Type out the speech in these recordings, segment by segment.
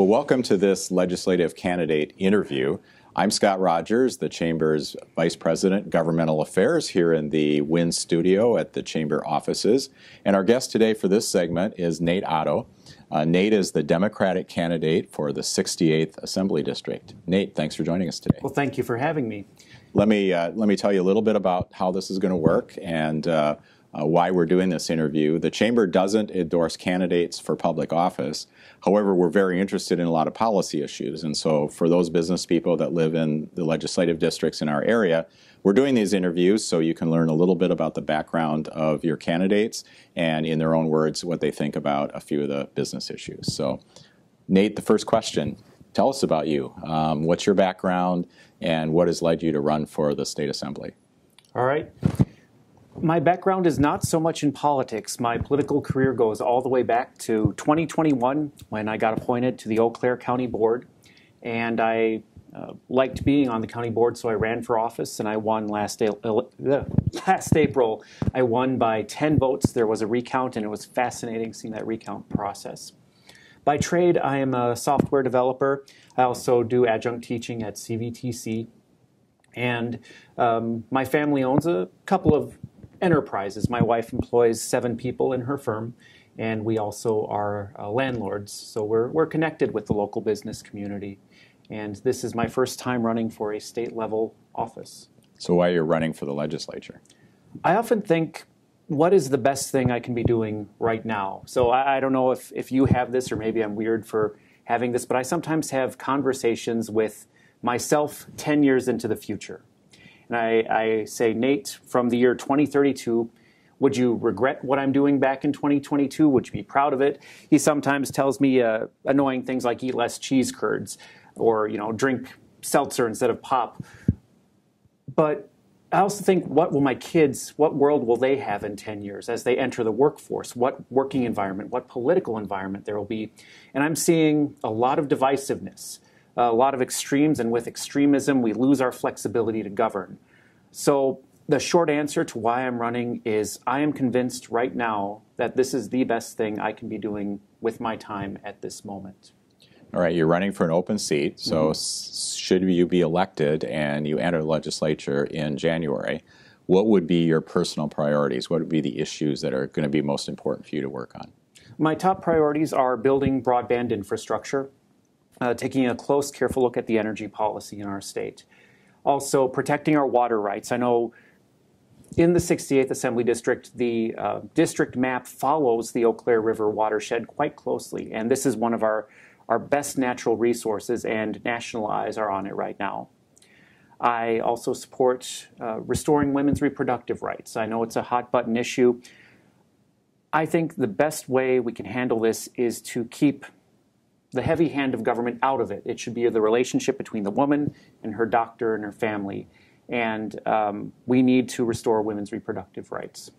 Well, welcome to this legislative candidate interview. I'm Scott Rogers, the Chamber's Vice President, Governmental Affairs, here in the WIN studio at the Chamber offices. And our guest today for this segment is Nate Otto. Uh, Nate is the Democratic candidate for the 68th Assembly District. Nate, thanks for joining us today. Well, thank you for having me. Let me, uh, let me tell you a little bit about how this is going to work and uh, uh, why we're doing this interview. The Chamber doesn't endorse candidates for public office. However, we're very interested in a lot of policy issues. And so, for those business people that live in the legislative districts in our area, we're doing these interviews so you can learn a little bit about the background of your candidates and, in their own words, what they think about a few of the business issues. So, Nate, the first question tell us about you. Um, what's your background and what has led you to run for the state assembly? All right. My background is not so much in politics. My political career goes all the way back to 2021 when I got appointed to the Eau Claire County Board. And I uh, liked being on the county board, so I ran for office and I won last, uh, last April. I won by 10 votes. There was a recount, and it was fascinating seeing that recount process. By trade, I am a software developer. I also do adjunct teaching at CVTC. And um, my family owns a couple of enterprises. My wife employs seven people in her firm, and we also are uh, landlords. So we're, we're connected with the local business community. And this is my first time running for a state level office. So, why are you're running for the legislature? I often think, what is the best thing I can be doing right now? So, I, I don't know if, if you have this, or maybe I'm weird for having this, but I sometimes have conversations with myself 10 years into the future. And I, I say, Nate, from the year 2032, would you regret what I'm doing back in 2022? Would you be proud of it? He sometimes tells me uh, annoying things like eat less cheese curds or you know drink seltzer instead of pop. But I also think, what will my kids, what world will they have in 10 years as they enter the workforce? What working environment, what political environment there will be? And I'm seeing a lot of divisiveness a lot of extremes, and with extremism, we lose our flexibility to govern. So, the short answer to why I'm running is I am convinced right now that this is the best thing I can be doing with my time at this moment. All right, you're running for an open seat. So, mm-hmm. should you be elected and you enter the legislature in January, what would be your personal priorities? What would be the issues that are going to be most important for you to work on? My top priorities are building broadband infrastructure, uh, taking a close, careful look at the energy policy in our state. Also, protecting our water rights. I know in the 68th Assembly District, the uh, district map follows the Eau Claire River watershed quite closely, and this is one of our, our best natural resources, and national eyes are on it right now. I also support uh, restoring women's reproductive rights. I know it's a hot button issue. I think the best way we can handle this is to keep the heavy hand of government out of it. It should be the relationship between the woman and her doctor and her family. And um, we need to restore women's reproductive rights.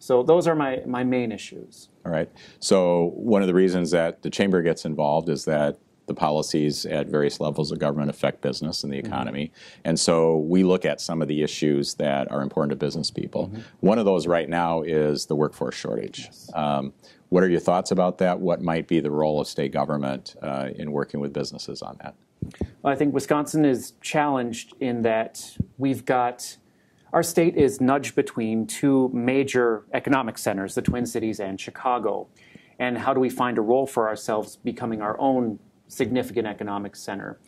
So those are my, my main issues. All right. So one of the reasons that the chamber gets involved is that the policies at various levels of government affect business and the mm-hmm. economy. Mm-hmm. And so we look at some of the issues that are important to business people. Mm-hmm. One of those right now is the workforce shortage. Yes. Um, what are your thoughts about that? What might be the role of state government uh, in working with businesses on that? Well, I think Wisconsin is challenged in that we've got our state is nudged between two major economic centers, the Twin Cities and Chicago. And how do we find a role for ourselves becoming our own significant economic center?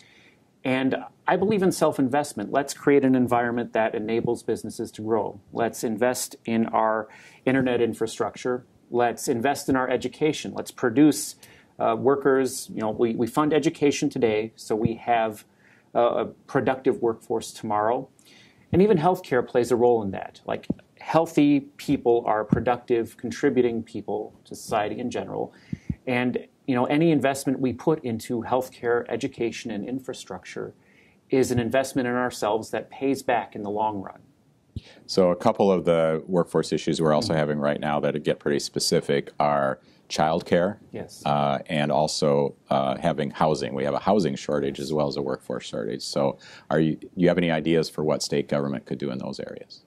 And I believe in self investment. Let's create an environment that enables businesses to grow. Let's invest in our internet infrastructure. Let's invest in our education. Let's produce uh, workers. You know, we, we fund education today, so we have a, a productive workforce tomorrow. And even healthcare plays a role in that. Like healthy people are productive, contributing people to society in general. And you know, any investment we put into healthcare, education, and infrastructure is an investment in ourselves that pays back in the long run. So, a couple of the workforce issues we're also having right now that get pretty specific are childcare, yes, uh, and also uh, having housing. We have a housing shortage as well as a workforce shortage. So, are you do you have any ideas for what state government could do in those areas?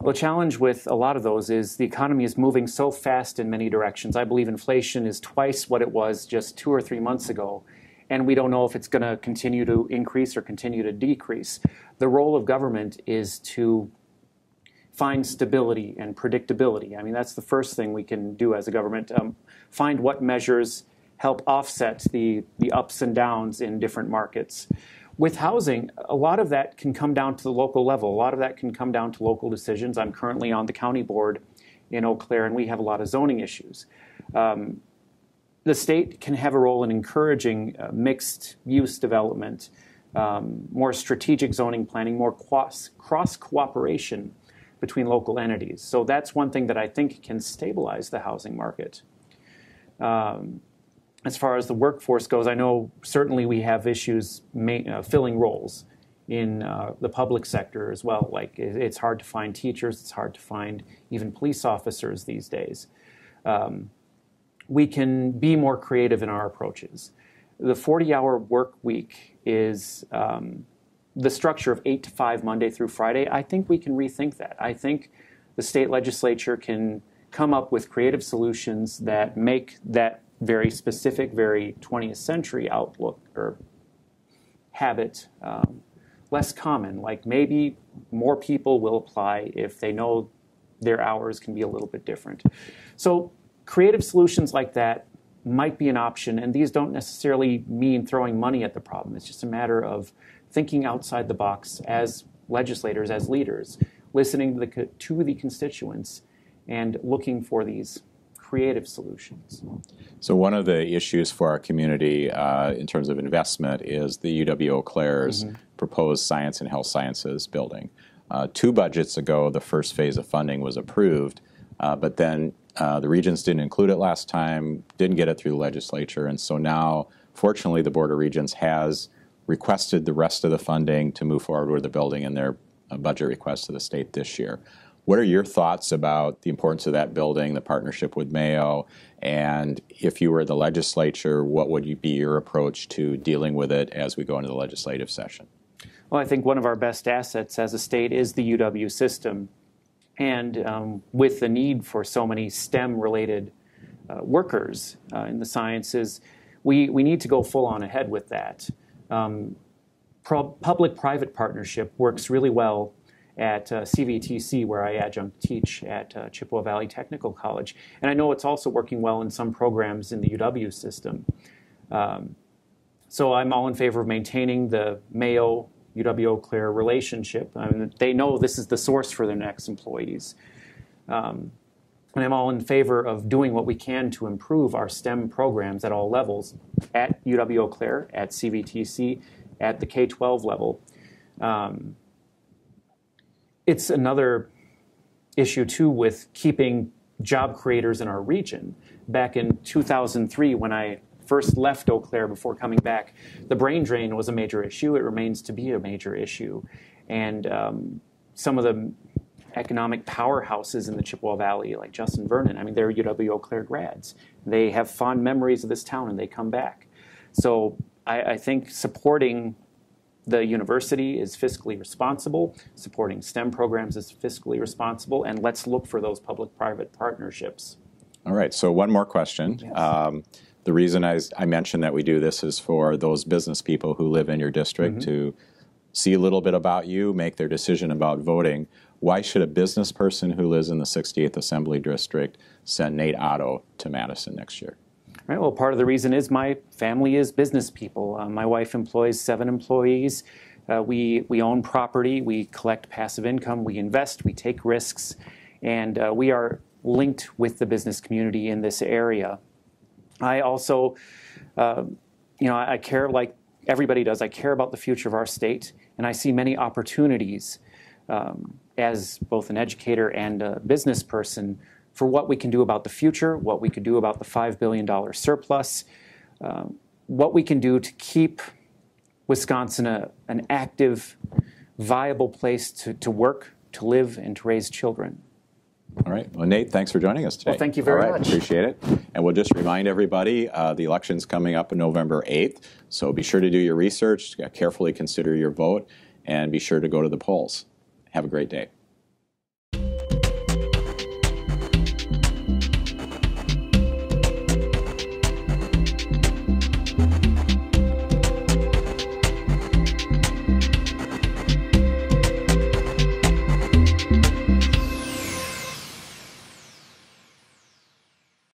Well, the challenge with a lot of those is the economy is moving so fast in many directions. I believe inflation is twice what it was just two or three months ago. and we don't know if it's going to continue to increase or continue to decrease. The role of government is to find stability and predictability. I mean, that's the first thing we can do as a government. Um, find what measures help offset the, the ups and downs in different markets. With housing, a lot of that can come down to the local level. A lot of that can come down to local decisions. I'm currently on the county board in Eau Claire, and we have a lot of zoning issues. Um, the state can have a role in encouraging uh, mixed use development, um, more strategic zoning planning, more cross cooperation between local entities. So that's one thing that I think can stabilize the housing market. Um, as far as the workforce goes, I know certainly we have issues uh, filling roles in uh, the public sector as well. Like it's hard to find teachers, it's hard to find even police officers these days. Um, we can be more creative in our approaches. The 40 hour work week is um, the structure of 8 to 5 Monday through Friday. I think we can rethink that. I think the state legislature can come up with creative solutions that make that very specific, very 20th century outlook or habit um, less common. Like maybe more people will apply if they know their hours can be a little bit different. So creative solutions like that might be an option, and these don't necessarily mean throwing money at the problem. It's just a matter of thinking outside the box as legislators, as leaders, listening to the, to the constituents, and looking for these creative solutions. So one of the issues for our community uh, in terms of investment is the UW Eau Claire's mm-hmm. proposed science and health sciences building. Uh, two budgets ago, the first phase of funding was approved, uh, but then uh, the Regents didn't include it last time, didn't get it through the legislature, and so now, fortunately, the Board of Regents has requested the rest of the funding to move forward with the building in their uh, budget request to the state this year. What are your thoughts about the importance of that building, the partnership with Mayo, and if you were the legislature, what would be your approach to dealing with it as we go into the legislative session? Well, I think one of our best assets as a state is the UW system. And um, with the need for so many STEM related uh, workers uh, in the sciences, we, we need to go full on ahead with that. Um, public private partnership works really well at uh, CVTC, where I adjunct teach at uh, Chippewa Valley Technical College. And I know it's also working well in some programs in the UW system. Um, so I'm all in favor of maintaining the Mayo UW Eau Claire relationship. I mean, they know this is the source for their next employees. Um, and I'm all in favor of doing what we can to improve our STEM programs at all levels at UW Eau Claire, at CVTC, at the K 12 level. Um, it's another issue too with keeping job creators in our region. Back in 2003, when I first left Eau Claire before coming back, the brain drain was a major issue. It remains to be a major issue. And um, some of the economic powerhouses in the Chippewa Valley, like Justin Vernon, I mean, they're UW Eau Claire grads. They have fond memories of this town and they come back. So I, I think supporting the university is fiscally responsible, supporting STEM programs is fiscally responsible, and let's look for those public private partnerships. All right, so one more question. Yes. Um, the reason I, I, mentioned that we do this is for those business people who live in your district mm-hmm. to see a little bit about you, make their decision about voting. Why should a business person who lives in the 68th Assembly District send Nate Otto to Madison next year? Right. Well, part of the reason is my family is business people. Uh, my wife employs seven employees. Uh, we we own property. We collect passive income. We invest. We take risks, and uh, we are linked with the business community in this area. I also, uh, you know, I care like everybody does. I care about the future of our state, and I see many opportunities um, as both an educator and a business person for what we can do about the future, what we could do about the $5 billion surplus, uh, what we can do to keep Wisconsin a, an active, viable place to, to work, to live, and to raise children. All right. Well, Nate, thanks for joining us today. Well, thank you very right, much. Appreciate it. And we'll just remind everybody uh, the election's coming up on November 8th. So be sure to do your research, carefully consider your vote, and be sure to go to the polls. Have a great day.